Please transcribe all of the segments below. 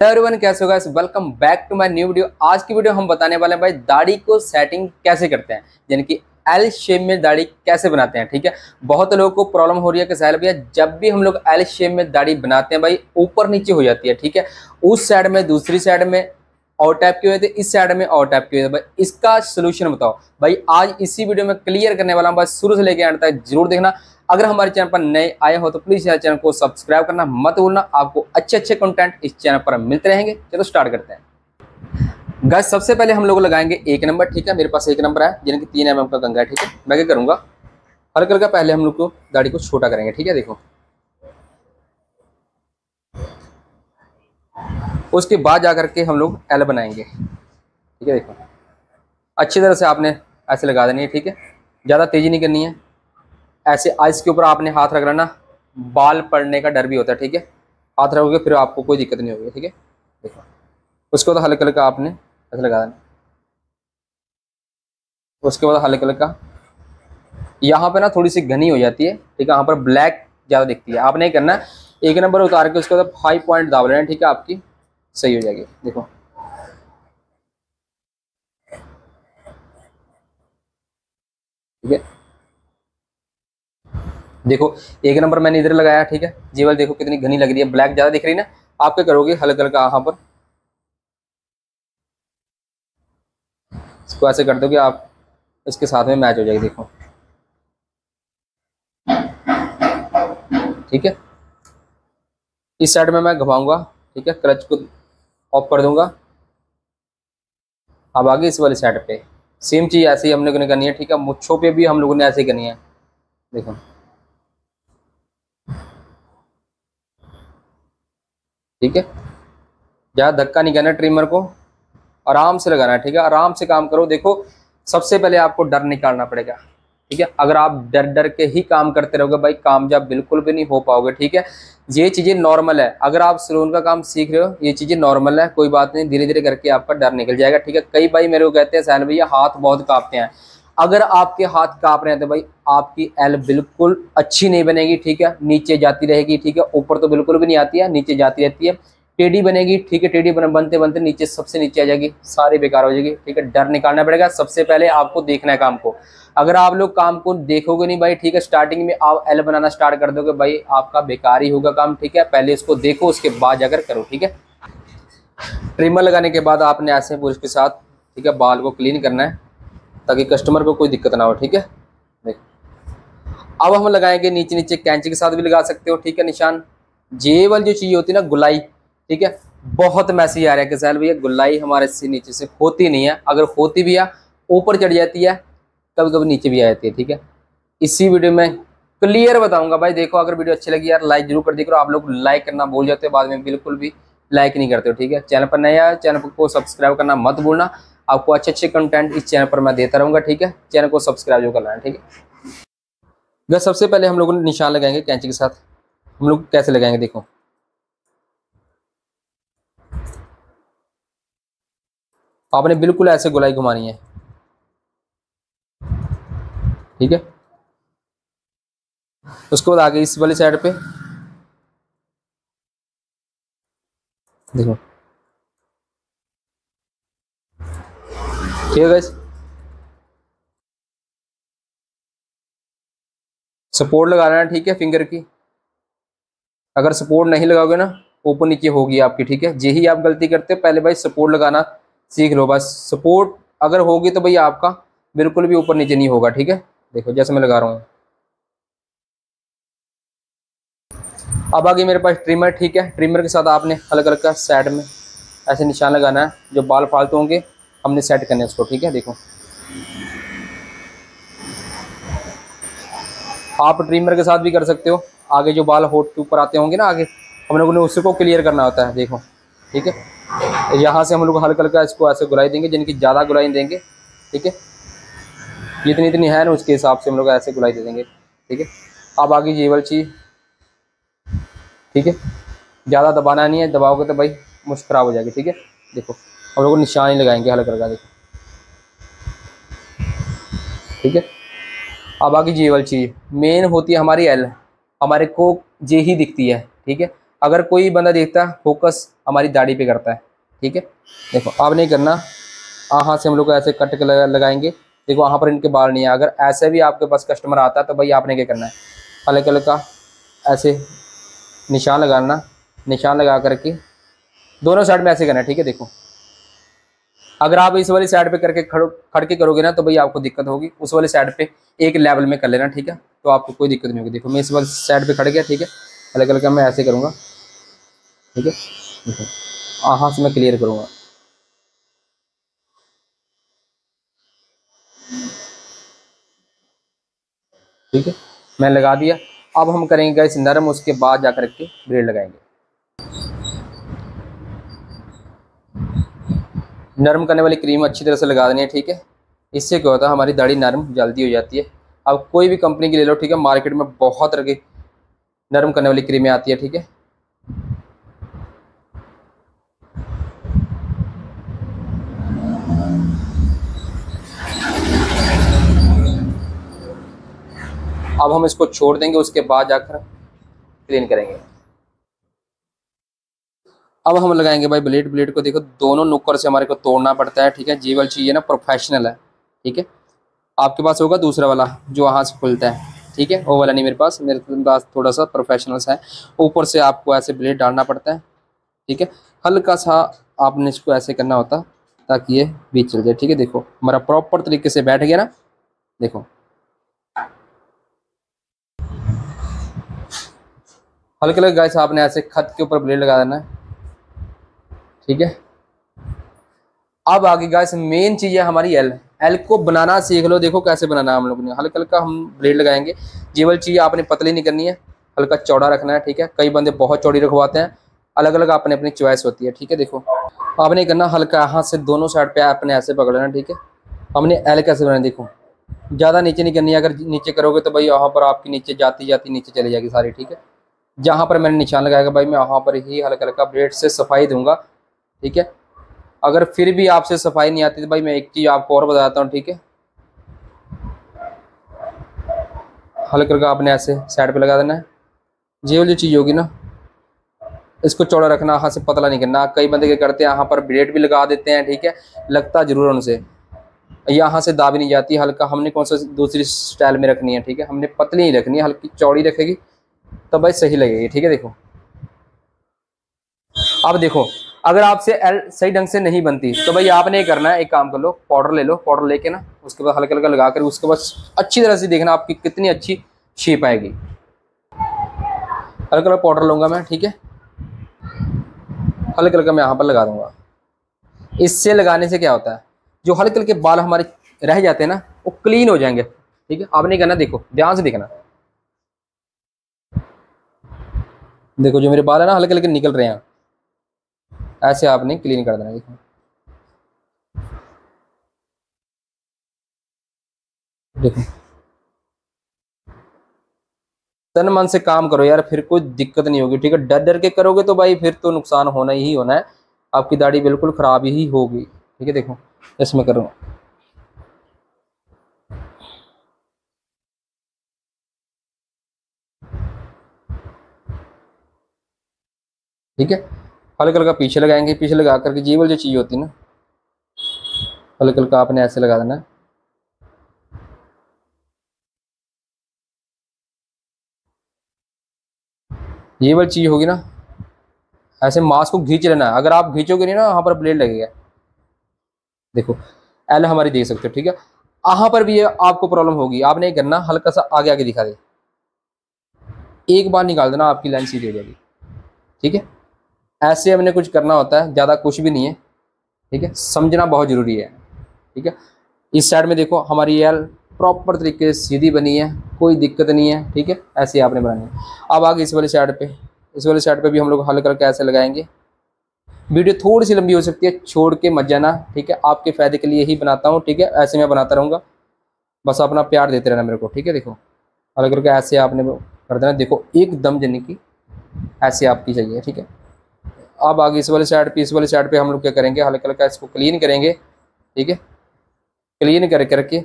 Everyone कैसे होगा welcome back to my new video आज की वीडियो हम बताने वाले हैं भाई, दाढ़ी को सेटिंग कैसे करते हैं? यानी कि एल शेप में दाढ़ी कैसे बनाते हैं, ठीक है? बहुत लोगों को प्रॉब्लम हो रही है कि साहल भैया, जब भी हम लोग एल शेप में दाढ़ी बनाते हैं भाई, ऊपर नीचे हो जाती है, ठीक है? उस साइड में, दूसरी साइड में, और टाइप के हुए थे इस साइड में, और टाइप के हुए थे भाई, इसका सोल्यूशन बताओ। भाई, आज इसी वीडियो में क्लियर करने वाला हूँ। बस शुरू से लेकर अंत तक ज़रूर देखना। अगर हमारे चैनल पर नए आए हो तो प्लीज़ यार चैनल को सब्सक्राइब करना मत भूलना। आपको अच्छे अच्छे कंटेंट इस चैनल पर मिलते रहेंगे। चलो स्टार्ट करते हैं। गैस सबसे पहले हम लोग लगाएँगे एक नंबर ठीक है? मेरे पास एक नंबर है जिनकी तीन एम का गंगा है, ठीक है? मैं क्या करूँगा? हल्का हल्का पहले हम लोग को दाढ़ी को छोटा करेंगे, ठीक है? देखो। उसके बाद जा करके हम लोग एल बनाएँगे, ठीक है? देखो। अच्छी तरह से आपने ऐसे लगा देनी है, ठीक है? ज़्यादा तेज़ी नहीं करनी है। ऐसे आइस के ऊपर आपने हाथ रख लेना। बाल पड़ने का डर भी होता है, ठीक है? हाथ रखोगे, फिर आपको कोई दिक्कत नहीं होगी, ठीक है? देखो, उसके बाद हल्का हल्का आपने ऐसे लगा देना। उसके बाद हल्का हल्का, यहाँ पे ना थोड़ी सी घनी हो जाती है, ठीक है? यहाँ पर ब्लैक ज़्यादा दिखती है। आपने करना एक नंबर उतार के उसके बाद फाइव पॉइंट दाब लेना, ठीक है? आपकी सही हो जाएगी, देखो। ठीक है? देखो, एक नंबर मैंने इधर लगाया, ठीक है? जेवल देखो कितनी घनी लग रही है ब्लैक ज़्यादा दिख रही है ना? आप क्या करोगे? हल्का हल्का यहाँ पर। इसको ऐसे कर दोगे आप, इसके साथ में मैच हो जाएगी, देखो। ठीक है? इस साइड में मैं घुमाऊँगा, ठीक है? क्लच को ऑफ़ कर दूँगा। अब आगे इस वाली साइड पे। सेम चीज़ ऐसे ही हम लोगों ने करनी है, ठीक है? मुच्छों पे भी हम लोगों ने ऐसे ही करनी है। देखो। ठीक है? ज़्यादा धक्का नहीं करना ट्रिमर को। आराम से लगाना, ठीक है? आराम से काम करो। देखो, सबसे पहले आपको डर निकालना पड़ेगा, ठीक है? अगर आप डर डर के ही काम करते रहोगे भाई, कामयाब बिल्कुल भी नहीं हो पाओगे, ठीक है? ये चीज़ें नॉर्मल है। अगर आप सलून का काम सीख रहे हो, ये चीज़ें नॉर्मल है, कोई बात नहीं धीरे धीरे करके आपका डर निकल जाएगा, ठीक है? कई भाई मेरे को कहते हैं सहन भैया, हाथ बहुत कांपते हैं। अगर आपके हाथ काँप रहे हैं तो भाई आपकी एल बिल्कुल अच्छी नहीं बनेगी ठीक है? नीचे जाती रहेगी ठीक है? ऊपर तो बिल्कुल भी नहीं आती है नीचे जाती रहती है। टेडी बनेगी ठीक है? टेडी बन, बनते बनते नीचे सबसे नीचे आ जाएगी सारी बेकार हो जाएगी ठीक है? डर निकालना पड़ेगा सबसे पहले आपको देखना है काम को। अगर आप लोग काम को देखोगे नहीं भाई ठीक है? स्टार्टिंग में आप एल बनाना स्टार्ट कर दोगे भाई आपका बेकार ही होगा काम ठीक है? पहले इसको देखो उसके बाद जाकर करो ठीक है? ट्रिमर लगाने के बाद आपने ऐसे पुरुष के साथ ठीक है? बाल को क्लीन करना है। ताकि कस्टमर को कोई दिक्कत ना हो, ठीक है? देख। अब हम लगाएँगे नीचे नीचे कैंची के साथ भी लगा सकते हो, ठीक है, निशान? जे वाली जो चीज़ होती है ना, गुलाई, ठीक है? बहुत मैसी आ रहा है कि भैया, गुलाई हमारे से नीचे से होती नहीं है। अगर होती भी है, ऊपर चढ़ जाती है कभी कभी नीचे भी आ जाती है, ठीक है? इसी वीडियो में क्लियर बताऊँगा भाई, देखो, अगर वीडियो अच्छी लगी यार लाइक ज़रूर कर दी करो। आप लोग लाइक करना भूल जाते हो, बाद में बिल्कुल भी लाइक नहीं करते हो, ठीक है? चैनल पर नया चैनल को सब्सक्राइब करना मत भूलना। आपको अच्छे अच्छे कंटेंट इस चैनल पर मैं देता रहूँगा, ठीक है? चैनल को सब्सक्राइब जो करना है ठीक है? बस सबसे पहले हम लोग निशान लगाएँगे कैंची के साथ। हम लोग कैसे लगाएँगे, देखो। आपने बिल्कुल ऐसे गुलाई घुमानी है। ठीक है? उसके बाद आगे इस वाली साइड पे। देखो। ठीक है सपोर्ट लगाना है, ठीक है फिंगर की। अगर सपोर्ट नहीं लगाओगे ना ऊपर नीचे होगी आपकी, ठीक है? यही आप गलती करते हो, पहले भाई सपोर्ट लगाना सीख लो, बस। सपोर्ट अगर होगी तो भाई आपका बिल्कुल भी ऊपर नीचे नहीं होगा, ठीक है? देखो, जैसे मैं लगा रहा हूँ। अब आगे मेरे पास ट्रिमर ठीक है? ट्रिमर के साथ आपने अलग अलग का साइड में ऐसे निशान लगाना है, जो बाल फालतू होंगे हमने सेट करने उसको, ठीक है? देखो। आप ट्रिमर के साथ भी कर सकते हो। आगे जो बाल होट के ऊपर आते होंगे ना, आगे, हम लोगों ने उसको क्लियर करना होता है, देखो। ठीक है? यहाँ से हम लोग हल्का हल्का इसको ऐसे गुलाई देंगे, जिनकी ज़्यादा गुलाई देंगे। ठीक है? जितनी इतनी है ना, उसके हिसाब से हम लोग ऐसे गुलाई दे देंगे। ठीक है? अब आगे ये वाली चीज़। ठीक है? ज़्यादा दबाना नहीं है, दबाओगे तो भाई मुश्क खराब हो जाएगी, ठीक है? देखो। हम लोग निशान ही लगाएँगे हल्का हल्का देखो। ठीक है? अब आगे ये वाली चीज़। मेन होती है हमारी एल हमारे को जे ही दिखती है। ठीक है? अगर कोई बंदा देखता है फोकस हमारी दाढ़ी पे करता है। ठीक है? देखो, अब नहीं करना। हाँ से हम लोग ऐसे कट के लगाएँगे। देखो, वहाँ पर इनके बाल नहीं है। अगर ऐसे भी आपके पास कस्टमर आता है तो भाई आपने क्या करना है? अलग अलग का ऐसे निशान लगाना। निशान लगा करके। दोनों साइड में ऐसे करना है। ठीक है? देखो। अगर आप इस वाली साइड पे करके खड़ खड़ के करोगे ना तो भाई आपको दिक्कत होगी। उस वाली साइड पे एक लेवल में कर लेना, ठीक है? तो आपको कोई दिक्कत नहीं होगी। देखो, मैं इस वाली साइड पे खड़ गया, ठीक है? अलग अलग मैं ऐसे करूँगा, ठीक है? देखो हाँ से मैं क्लियर करूँगा। ठीक है? मैं लगा दिया। अब हम करेंगे इस नरम, उसके बाद जा करके ब्रेड लगाएँगे। नरम करने वाली क्रीम अच्छी तरह से लगा देनी है, ठीक है? इससे क्या होता है, हमारी दाढ़ी नरम, जल्दी हो जाती है। अब कोई भी कंपनी की ले लो, ठीक है? मार्केट में बहुत तरह की नरम करने वाली क्रीमें आती है, ठीक है? अब हम इसको छोड़ देंगे, उसके बाद जाकर क्लीन करेंगे। अब हम लगाएँगे भाई ब्लेड ब्लेड को देखो, दोनों नुक्कर से हमारे को तोड़ना पड़ता है, ठीक है? जी वाली चीज़ है ना प्रोफेशनल है, ठीक है? आपके पास होगा दूसरा वाला, जो वहाँ से खुलता है, ठीक है? वो वाला नहीं मेरे पास मेरे पास थोड़ा सा प्रोफेशनल है। ऊपर से आपको ऐसे ब्लेड डालना पड़ता है, ठीक है? हल्का सा आपने इसको ऐसे करना होता, ताकि ये बीच चल जाए, ठीक है? देखो, हमारा प्रॉपर तरीके से बैठ गया ना, देखो। हल्के हल्के गाइस आपने ऐसे खत के ऊपर ब्लेड लगा देना है। ठीक है? अब आगे गाइस मेन चीज़ है हमारी एल एल को बनाना सीख लो, देखो कैसे बनाना है हम लोग ने। हल्का हल्का हम ब्लेड लगाएँगे। जेवल चीज़ आपने पतली नहीं करनी है। हल्का चौड़ा रखना है, ठीक है? कई बंदे बहुत चौड़ी रखवाते हैं। अलग अलग अपने अपनी चॉइस होती है, ठीक है? देखो, आपने करना हल्का हाथ से दोनों साइड पे आपने ऐसे पकड़ना ठीक है? हमने एल कैसे बनाना देखो। ज़्यादा नीचे नहीं करनी है। अगर नीचे करोगे तो भाई यहाँ पर आपकी नीचे जाती जाती नीचे चली जाएगी सारी, ठीक है? जहाँ पर मैंने निशान लगाएगा भाई मैं वहाँ पर ही हल्का हल्का ब्लेड से सफ़ाई दूँगा। ठीक है? अगर फिर भी आपसे सफ़ाई नहीं आती तो भाई मैं एक चीज़ आपको और बताता हूँ, ठीक है? हल्का हल्का आपने ऐसे साइड पे लगा देना है। ये वाली चीज़ होगी ना, इसको चौड़ा रखना यहाँ से पतला नहीं करना। कई बंदे क्या करते हैं, यहाँ पर ब्रेड भी लगा देते हैं, ठीक है? लगता ज़रूर उनसे। यहाँ से दाबी नहीं जाती, हल्का हमने कौन सा दूसरी स्टाइल में रखनी है, ठीक है? हमने पतली ही रखनी है हल्की चौड़ी रखेगी तो भाई सही लगेगी, ठीक है? देखो। अब देखो अगर आपसे एल सही ढंग से नहीं बनती तो भाई आपने करना है, एक काम कर लो पाउडर ले लो पाउडर लेके ना, उसके बाद हल्का हल्का लगा कर उसके बाद अच्छी तरह से देखना आपकी कितनी अच्छी शेप आएगी। हल्का हल्का पाउडर लूँगा मैं, ठीक है? हल्का हल्का मैं यहाँ पर लगा दूँगा। इससे लगाने से क्या होता है, जो हल्के हल्के बाल हमारे रह जाते हैं ना, वो क्लीन हो जाएँगे, ठीक है? आपने करना, देखो, ध्यान से देखना। देखो, जो मेरे बाल है ना हल्के हल्के निकल रहे हैं। ऐसे आपने क्लीन कर देना, देखो। देखो। तन मन से काम करो यार, फिर कोई दिक्कत नहीं होगी, ठीक है? डर डर के करोगे तो भाई फिर तो नुकसान होना ही होना है। आपकी दाढ़ी बिल्कुल ख़राब ही होगी, ठीक है? देखो, इसमें करो। ठीक है? हल्का हल्का पीछे लगाएँगे, पीछे लगा करके जीवल जो चीज़ होती है ना, हल्का हल्का आपने ऐसे लगा देना ये वाली चीज़ होगी ना, ऐसे मास्क को घींच लेना अगर आप खींचोगे नहीं ना, वहाँ पर ब्लेड लगेगा। देखो, एल हमारी देख सकते हो, ठीक है? यहाँ पर भी आपको प्रॉब्लम होगी। आपने करना, हल्का सा आगे आगे दिखा दे। एक बार निकाल देना, आपकी लाइन सीधी हो जाएगी। ठीक है? ऐसे हमने कुछ करना होता है, ज़्यादा कुछ भी नहीं है, ठीक है? समझना बहुत ज़रूरी है, ठीक है? इस साइड में देखो, हमारी एल प्रॉपर तरीके से सीधी बनी है, कोई दिक्कत नहीं है, ठीक है? ऐसे आपने बनानी है। अब आगे इस वाली साइड पे, इस वाली साइड पे भी हम लोग हल करके ऐसे लगाएँगे। वीडियो थोड़ी सी लंबी हो सकती है, छोड़ के मत जाना, ठीक है? आपके फ़ायदे के लिए ही बनाता हूँ, ठीक है? ऐसे मैं बनाता रहूँगा। बस अपना प्यार देते रहना मेरे को, ठीक है? देखो, हल करके ऐसे आपने कर देना। देखो, एकदम जनी की ऐसे आपकी चाहिए, ठीक है? अब आगे इस वाले साइड पे, इस वाले साइड पे हम लोग क्या करेंगे? हल्का हल्का इसको क्लीन करेंगे, ठीक है? क्लीन कर, करके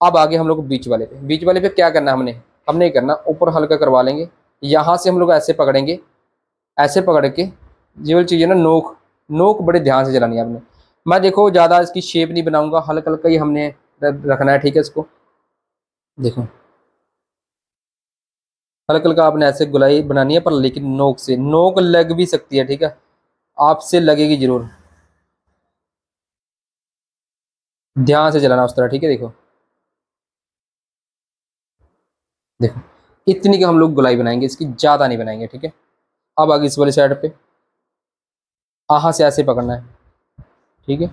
अब आगे हम लोग बीच वाले पे, बीच वाले पे क्या करना हमने? हमने करना, ऊपर हल्का करवा लेंगे। यहाँ से हम लोग ऐसे पकड़ेंगे, ऐसे पकड़ के ये वाली चीज़ है ना, नोक नोक बड़े ध्यान से चलानी है आपने मैं देखो, ज़्यादा इसकी शेप नहीं बनाऊँगा हल्का हल्का ही हमने रखना है, ठीक है इसको? देखो। हल्का हल्का आपने ऐसे गुलाई बनानी है, पर लेकिन नोक से, नोक लग भी सकती है, ठीक है? आपसे लगेगी ज़रूर। ध्यान से चलाना उस तरह, ठीक है? देखो। देखो, इतनी की हम लोग गुलाई बनाएँगे, इसकी ज़्यादा नहीं बनाएँगे, ठीक है? अब आगे इस वाली साइड पे। आहा से ऐसे पकड़ना है, ठीक है?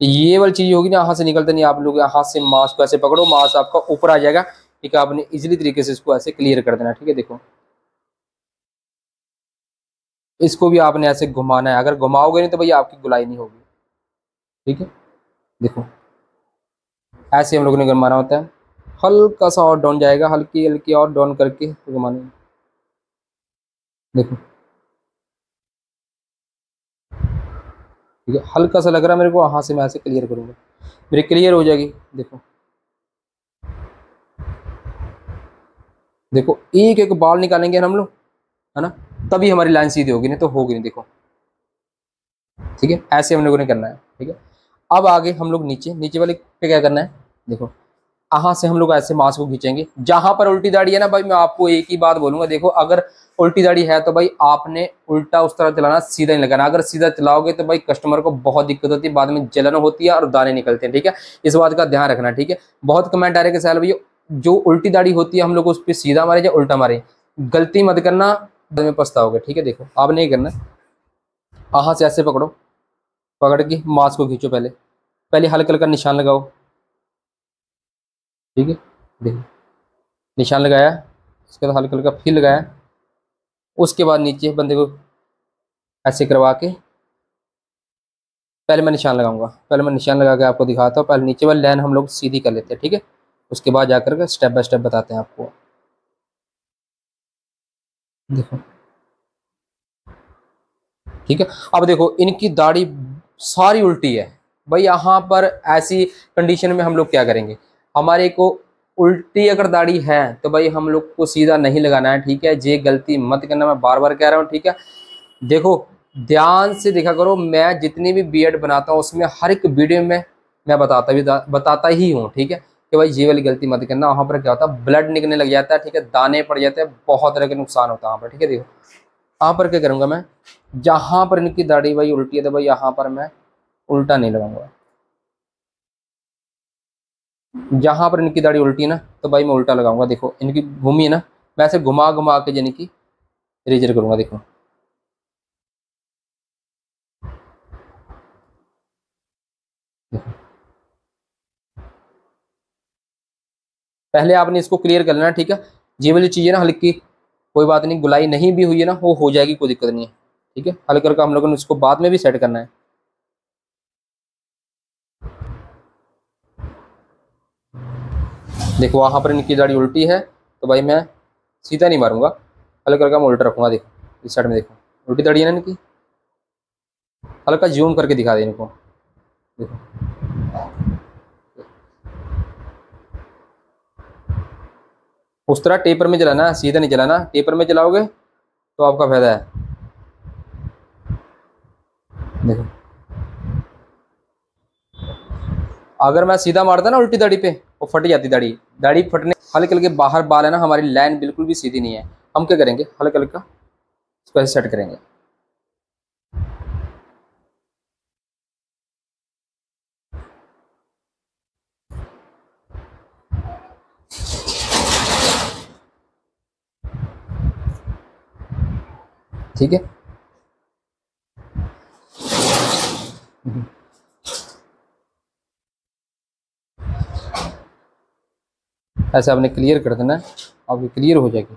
ये वाली चीज़ होगी ना, आहा से निकलते नहीं आप लोग हाथ से मांस को ऐसे पकड़ो, मांस आपका ऊपर आ जाएगा ठीक है आपने इजीली तरीके से इसको ऐसे क्लियर कर देना, ठीक है, देखो। इसको भी आपने ऐसे घुमाना है। अगर घुमाओगे नहीं तो भैया आपकी गुलाई नहीं होगी। ठीक है? देखो। ऐसे हम लोगों ने घुमाना होता है। हल्का सा और डाउन जाएगा। हल्की हल्की और डाउन करके घुमाने देखो। ठीक है? हल्का सा लग रहा है मेरे को। हाथ से मैं ऐसे क्लियर करूँगा। मेरी क्लियर हो जाएगी। देखो। देखो, एक एक बाल निकालेंगे हम लोग, है ना? तभी हमारी लाइन सीधी होगी, नहीं तो होगी नहीं, देखो। ठीक है? ऐसे हम लोगों ने करना है, ठीक है? अब आगे हम लोग नीचे नीचे वाले पे क्या करना है? देखो, यहाँ से हम लोग ऐसे मांस को खींचेंगे। जहाँ पर उल्टी दाढ़ी है ना भाई, मैं आपको एक ही बात बोलूँगा, देखो, अगर उल्टी दाढ़ी है तो भाई आपने उल्टा उस तरह चलाना, सीधा नहीं लगाना। अगर सीधा चलाओगे तो भाई कस्टमर को बहुत दिक्कत होती है, बाद में जलन होती है और दाने निकलते हैं, ठीक है? इस बात का ध्यान रखना, ठीक है? बहुत कमेंट आ रहे हैं कि सैल भैया जो उल्टी दाढ़ी होती है, हम लोग उस पर सीधा मारे या उल्टा मारे। गलती मत करना बाद में पछताओगे, ठीक है? देखो आप नहीं करना। यहाँ से ऐसे पकड़ो। पकड़ के मांस को खींचो पहले। पहले हल्का हल्का निशान लगाओ। ठीक है? देखो, निशान लगाया उसके बाद हल्का हल्का फिर लगाया। उसके बाद नीचे बंदे को ऐसे करवा के पहले मैं निशान लगाऊँगा। पहले मैं निशान लगा के आपको दिखाता हूँ। पहले नीचे वाली लाइन हम लोग सीधी कर लेते हैं, ठीक है? उसके बाद जाकर के स्टेप बाय स्टेप बताते हैं आपको। देखो। ठीक है? अब देखो, इनकी दाढ़ी सारी उल्टी है। भाई, यहाँ पर ऐसी कंडीशन में हम लोग क्या करेंगे? हमारे को उल्टी अगर दाढ़ी है तो भाई हम लोग को सीधा नहीं लगाना है, ठीक है? ये गलती मत करना, मैं बार बार कह रहा हूँ, ठीक है? देखो, ध्यान से देखा करो, मैं जितनी भी बी बनाता हूँ, उसमें हर एक वीडियो में मैं बताता भी बताता ही हूँ, ठीक है? कि भाई ये वाली गलती मत करना, वहाँ पर क्या होता है ब्लड निकलने लग जाता है, ठीक है, दाने पड़ जाते हैं, बहुत तरह के नुकसान होता है वहाँ पर, ठीक है, देखो। वहाँ पर क्या करूँगा मैं? जहाँ पर इनकी दाढ़ी भाई उल्टी है तो भाई यहाँ पर मैं उल्टा नहीं लगाऊँगा। जहाँ पर इनकी दाढ़ी उल्टी है ना तो भाई मैं उल्टा लगाऊँगा, देखो, इनकी घूमी है ना ऐसे घुमा घुमा के यानी कि रेजर करूँगा, देखो। पहले आपने इसको क्लियर कर लेना, ठीक है? ये वाली चीज़ है ना हल्की, कोई बात नहीं, गुलाई नहीं भी हुई है ना, वो हो जाएगी, कोई दिक्कत नहीं है, ठीक है? हल्का हल्का हम लोगों ने इसको बाद में भी सेट करना है। देखो, वहाँ पर इनकी दाढ़ी उल्टी है तो भाई मैं सीधा नहीं मारूँगा। हल्का हल्का मैं उल्टा रखूँगा, देखो, इस साइड में देखो, उल्टी दाढ़ी है ना इनकी? हल्का जूम करके दिखा दे इनको, देखो। उस तरह टेपर में चलाना है सीधा नहीं चलाना टेपर में चलाओगे तो आपका फ़ायदा है। देखो। अगर मैं सीधा मारता ना उल्टी दाढ़ी पे, वो फट जाती दाढ़ी। दाढ़ी फटने हल्के हल्के बाहर बाल है ना, हमारी लाइन बिल्कुल भी सीधी नहीं है। हम क्या करेंगे? हल्का हल्का स्पेस सेट करेंगे। ठीक है? ऐसे आपने क्लियर कर देना है आपकी क्लियर हो जाएगी।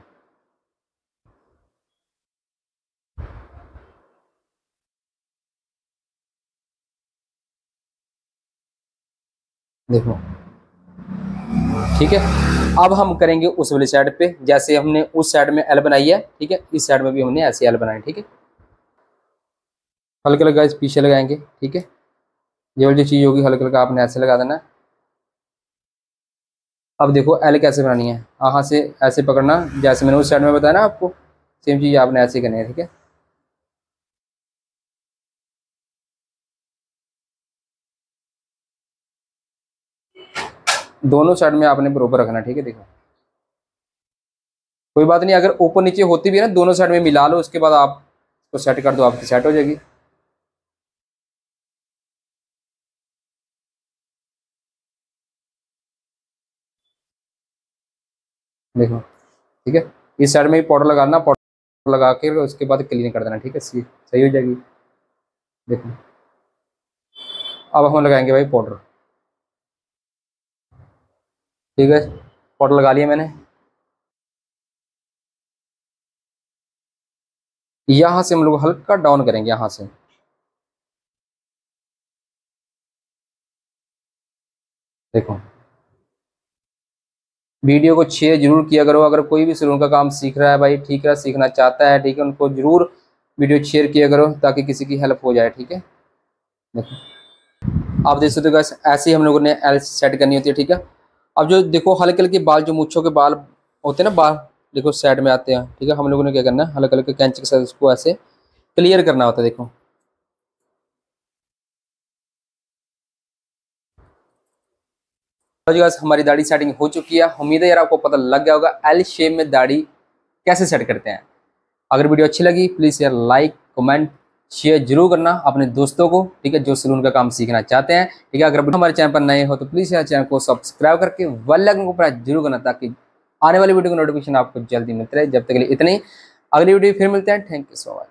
देखो ठीक है? अब हम करेंगे उस वाली साइड पे, जैसे हमने उस साइड में एल बनाई है, ठीक है? इस साइड में भी हमने ऐसे एल बनाई ठीक है? हल्का इस पीछे लगाएँगे, ठीक है? ये वाली चीज़ होगी हल्का हल्का आपने ऐसे लगा देना अब देखो एल कैसे बनानी है? यहाँ से ऐसे पकड़ना, जैसे मैंने उस साइड में बताया ना आपको सेम चीज़ आपने ऐसे करनी है, ठीक है? दोनों साइड में आपने बरोबर रखना ठीक है, देखो। कोई बात नहीं, अगर ऊपर नीचे होती भी है ना, दोनों साइड में मिला लो, उसके बाद आप उसको सेट कर दो, आपकी सेट हो जाएगी। देखो, ठीक है? इस साइड में भी पाउडर लगाना पाउडर लगा के उसके बाद क्लीन कर देना, ठीक है? सही हो जाएगी। देखो। अब हम लगाएँगे भाई पाउडर ठीक है पाउडर लगा लिया मैंने। यहाँ से हम लोग हल्का डाउन करेंगे, यहाँ से। देखो। वीडियो को शेयर ज़रूर किया करो, अगर कोई भी सलून का काम सीख रहा है भाई, ठीक है सीखना चाहता है, ठीक है, उनको ज़रूर वीडियो शेयर किया करो, ताकि किसी की हेल्प हो जाए, ठीक है? देखो। आप देख सकते हो ऐसे ही हम लोगों ने एल सेट करनी होती है, ठीक है? अब जो देखो हल्के हल्के बाल, जो मुच्छों के बाल होते हैं ना, बाल, देखो साइड में आते हैं, ठीक है? हम लोगों ने क्या करना है? हल्के हल्के कैंच के साथ उसको ऐसे क्लियर करना होता है, देखो। तो हमारी दाढ़ी सेटिंग हो चुकी है, उम्मीद है यार आपको पता लग गया होगा एल शेप में दाढ़ी कैसे सेट करते हैं। अगर वीडियो अच्छी लगी प्लीज़ यार लाइक कमेंट शेयर ज़रूर करना अपने दोस्तों को, ठीक है, जो सलून का काम सीखना चाहते हैं। ठीक है, अगर हमारे चैनल पर नए हो तो प्लीज़ हमारे चैनल को सब्सक्राइब करके वेल को प्रेस ज़रूर करना ताकि आने वाली वीडियो का नोटिफिकेशन आपको जल्दी मिलते रहे। जब तक के लिए इतनी अगली वीडियो फिर मिलते हैं। Thank you so much